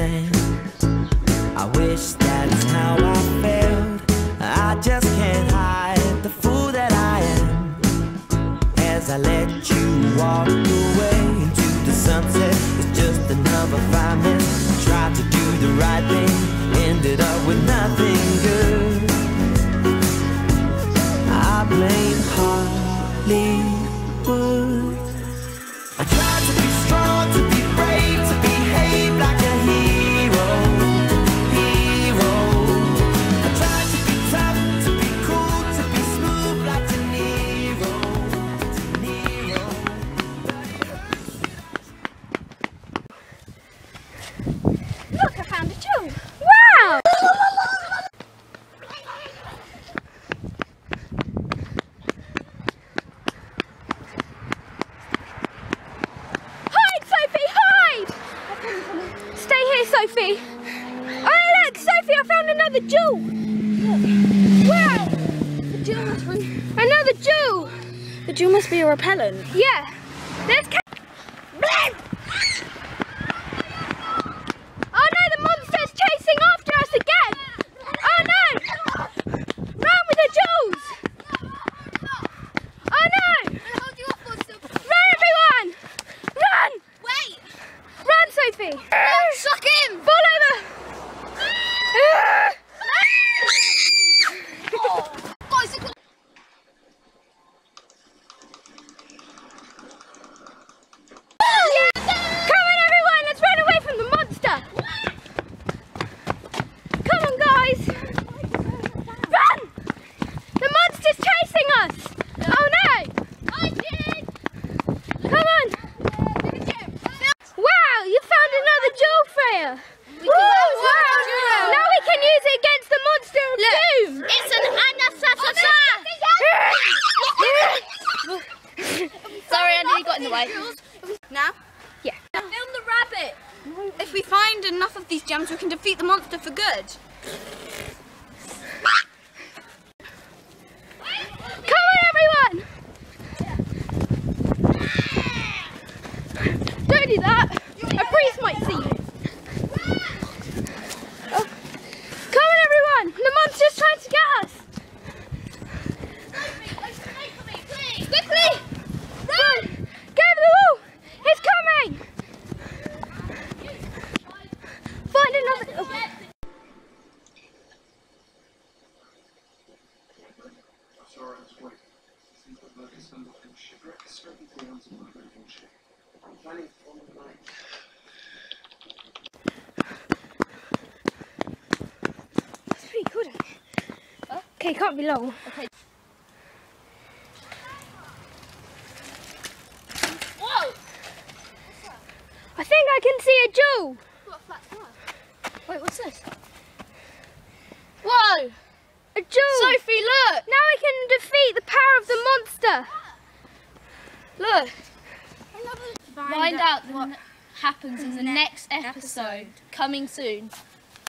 I wish that's how I felt. I just can't hide the fool that I am. As I let you walk away into the sunset, it's just another five minutes. Tried to do the right thing, ended up with nothing good. I blame Hollywood. Sophie. Oh, look, Sophie, I found another jewel. Wow! The jewel must be... Another jewel! The jewel must be a repellent. Yeah. There's ca- Oh no, the monster's chasing after us again! Oh no! Run with the jewels! Oh no! Run everyone! Run! Wait! Run, Sophie! Suck him! Fall over! Bicycle! Come on everyone, let's run away from the monster! Come on guys! Run! The monster's chasing us! Oh no! I did! Come on! Wow, you found another jewel, Freya! We can use wow. the jewel. Now we can use it against the monster of doom! It's an anasasa! Sorry, I nearly got in the way. Now? Yeah. Film the rabbit! If we find enough of these gems, we can defeat the monster for good. Okay, can't be long. Whoa! I think I can see a jewel. Wait, what's this? Whoa! A jewel. Sophie, look! now we can defeat the power of the monster. Look! Find out what happens in the next episode, coming soon.